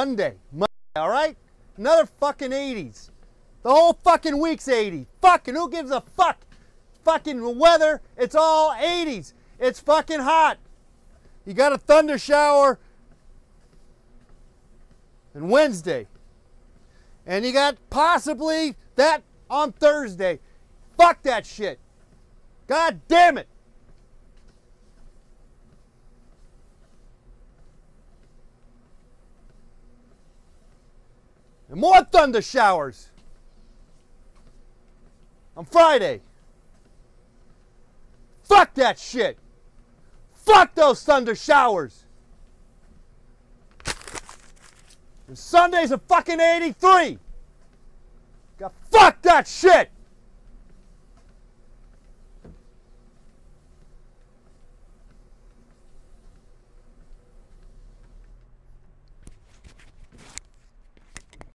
Monday, Monday, all right? Another fucking 80s. The whole fucking week's 80. Fucking who gives a fuck? Fucking weather, it's all 80s. It's fucking hot. You got a thunder shower and Wednesday. And you got possibly that on Thursday. Fuck that shit. God damn it. And more thunder showers on Friday. Fuck that shit. Fuck those thunder showers. And Sunday's a fucking 83. God, fuck that shit.